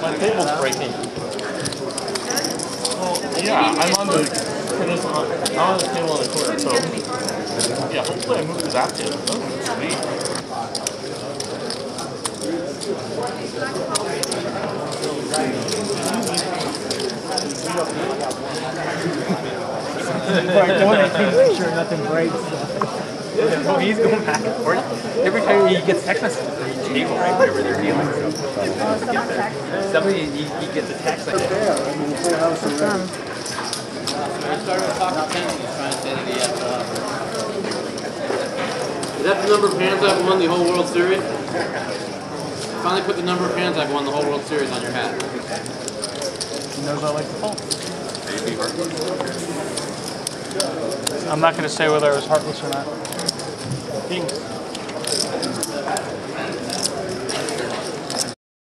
my table's breaking. Well, yeah, I'm on the, tennis on, I'm on the table on the corner, so, yeah, hopefully I move to that table. That would be sweet. Make sure nothing breaks. Oh, he's going back and forth. Every time he gets text messages from each table, right? Whatever they're dealing with. Somebody, he, he gets a text like that. that. Is that the number of hands I've won the whole World Series? Finally put the number of hands I've won the whole World Series on your hat. He knows I like to fall. I'm not going to say whether I was heartless or not. Ding.